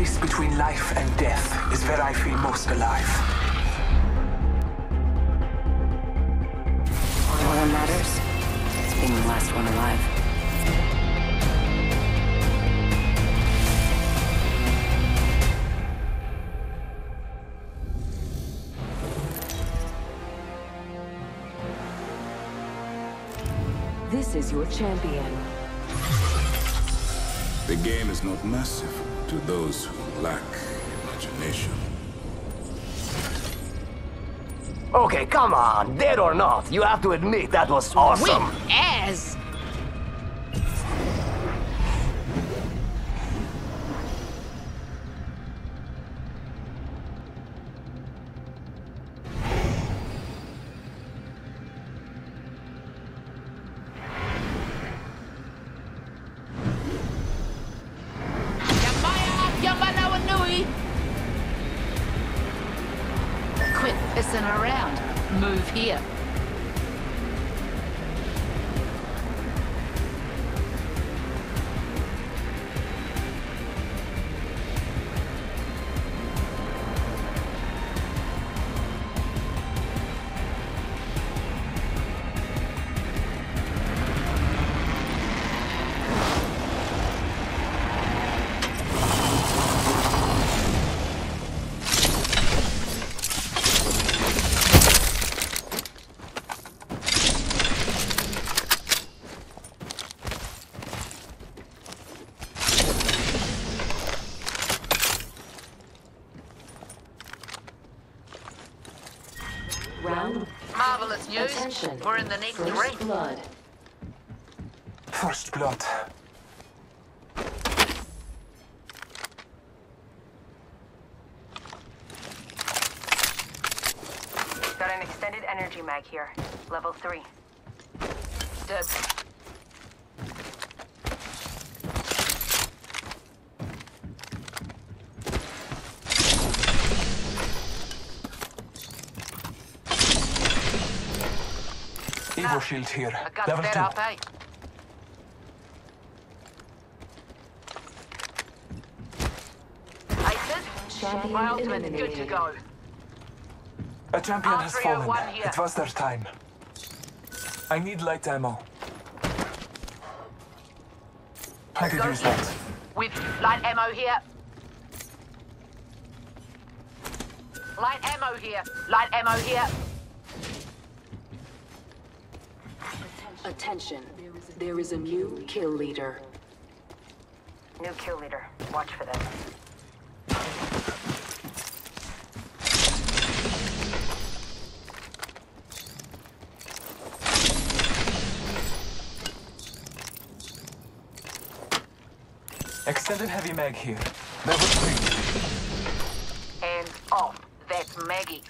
place between life and death is where I feel most alive. All that matters is being the last one alive. This is your champion. The game is not massive to those who lack imagination. Okay, come on. Dead or not, you have to admit that was awesome. As. Pissing around. Move here. Round Marvelous news. Attention. We're in the next First ring. blood. First blood. Got an extended energy mag here. Level 3. Dead. Evo shield here. Level 2. up, eh? Aces? Champion My ultimate's good to go. A champion has All three are fallen. here. It was their time. I need light ammo. I could use that. With light ammo here. Light ammo here. Light ammo here. Attention. There is a new kill leader. New kill leader. Watch for them. Extended heavy mag here. Level 3. And off. That's Maggie.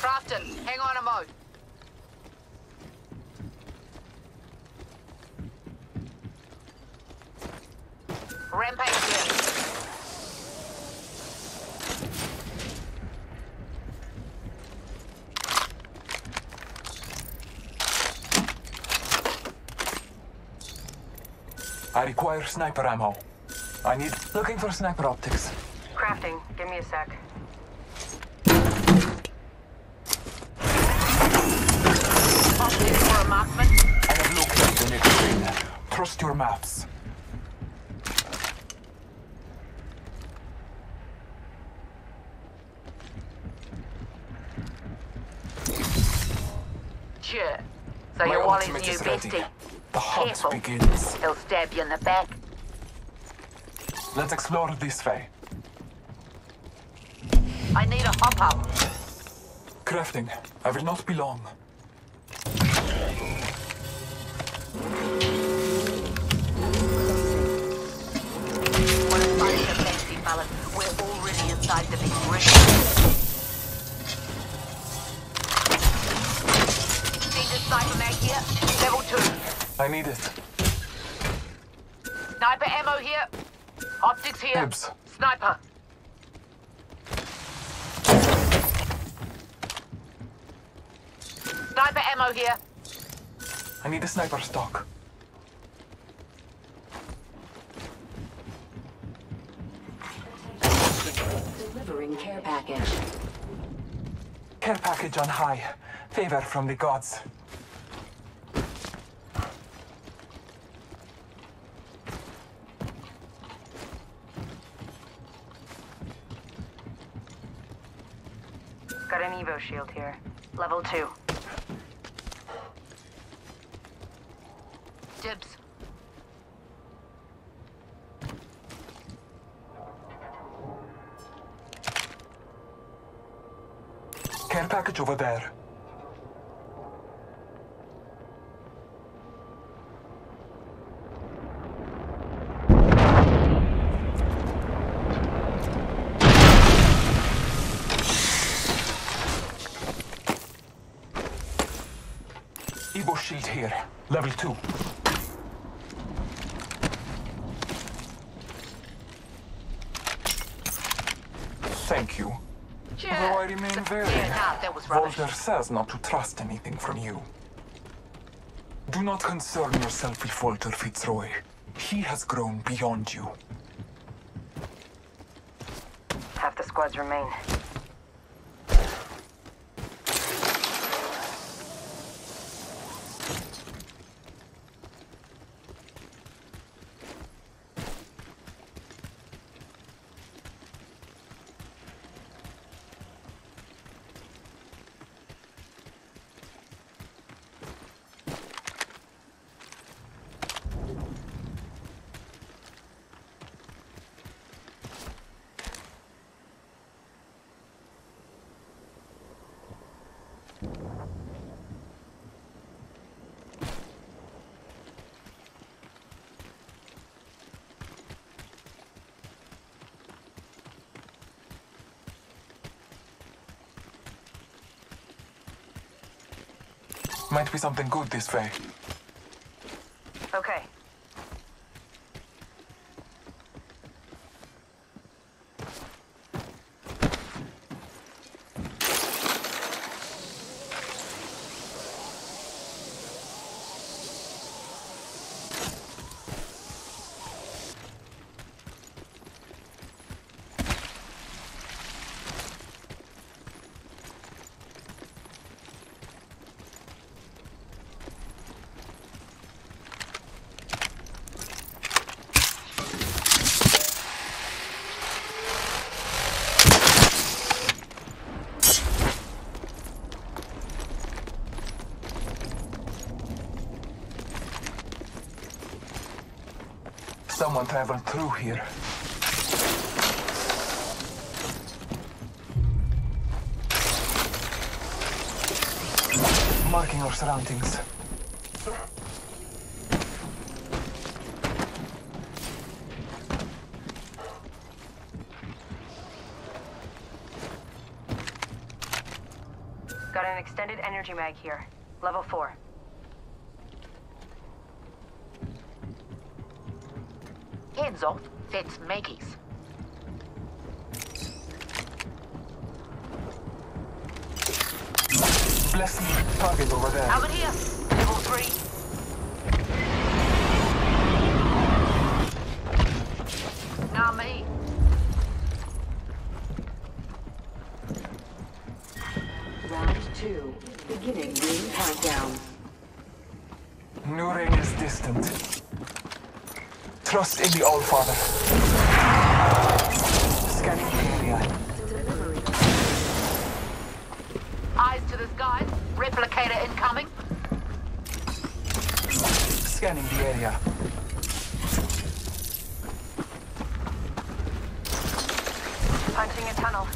Crafton, hang on a mo. Rampage. I require sniper ammo. I need... Looking for sniper optics. Crafting. Give me a sec. Optics for a marksman. I have located the next ring. Trust your maps. Sure. So My you're Wally's ultimate new bestie. The hunt Careful. begins. He'll stab you in the back. Let's explore this way. I need a hop up. Crafting. I will not be long. What a bunch of fancy fellas. We're already inside the big ring. Need it. Sniper ammo here. Optics here. Ibs. Sniper. Sniper ammo here. I need a sniper stock. Delivering care package. Care package on high. Favor from the gods. Got an Evo shield here. Level 2. Dibs. Care package over there. Evo shield here. Level 2. Thank you. Sure. Though I remain very. Yeah, nah, that was rubbish. Walter says not to trust anything from you. Do not concern yourself with Walter Fitzroy. He has grown beyond you. Half the squads remain. Might be something good this way. Okay. Someone traveled through here. Marking our surroundings. Got an extended energy mag here. Level 4. So, let's. Bless me. Target over there. Over here. Level 3. Trust in the Allfather. Scanning the area. Eyes to the skies. Replicator incoming. Scanning the area. Punching a tunnel.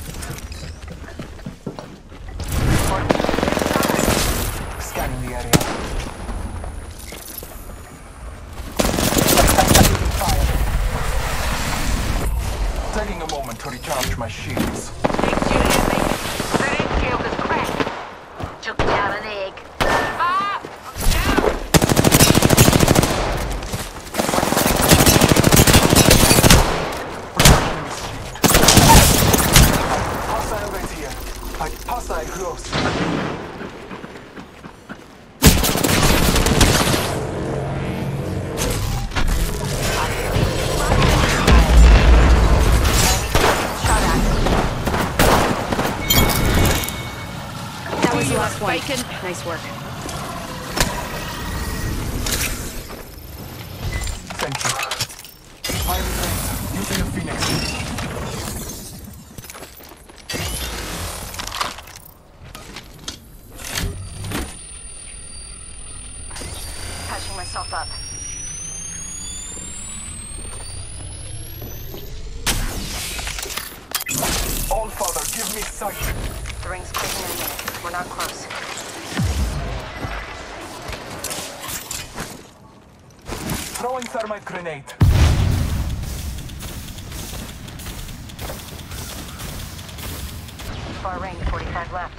Recharge my shields. Taken. Nice work. Thank you. A phoenix. Grenade. Far range, 45 left.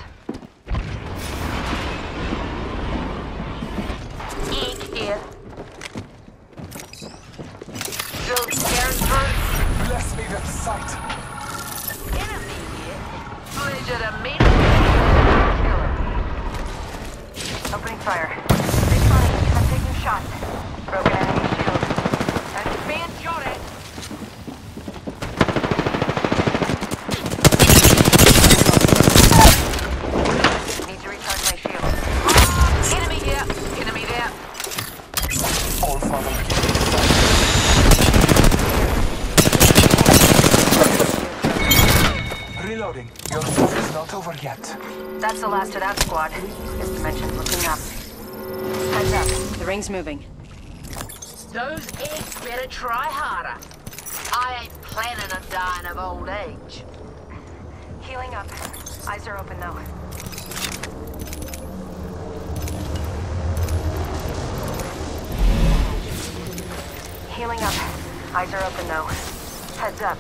Ink here. Still scaring through. Bless me with sight. Enemy here. Pleasure to meet Opening fire. Respawning. I'm taking shots. Broken enemy moving. Those eggs better try harder. I ain't planning on dying of old age. Healing up. Eyes are open though. Healing up. Eyes are open though. Heads up.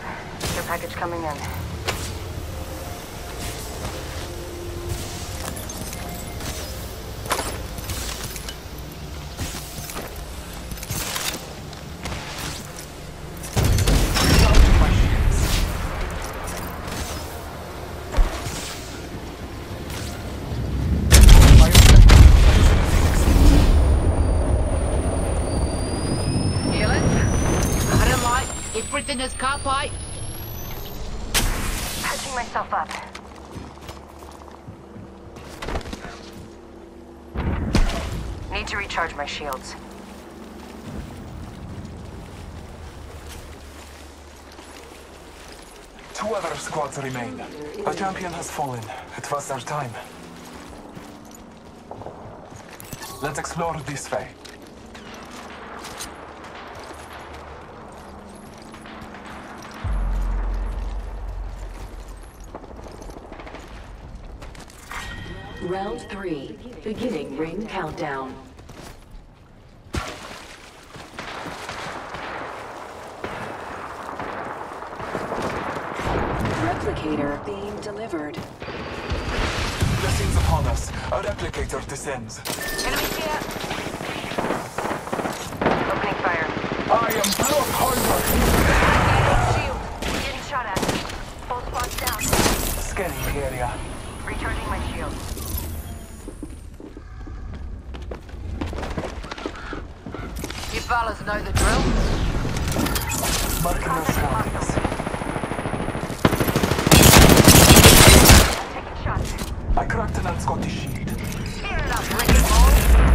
Your package coming in. Everything is copy. Patching myself up. Need to recharge my shields. Two other squads remain. A champion has fallen. It was their time. Let's explore this way. Round three, beginning ring countdown. Replicator being delivered. Blessings upon us. A replicator descends. Enemy here. Opening fire. I am Blood Hunter. Shield. Getting shot at. Full squad's down. Scanning the area. Fellas know the drill. Marking our surroundings. Taking shots. I cracked an Scottish shield. Up,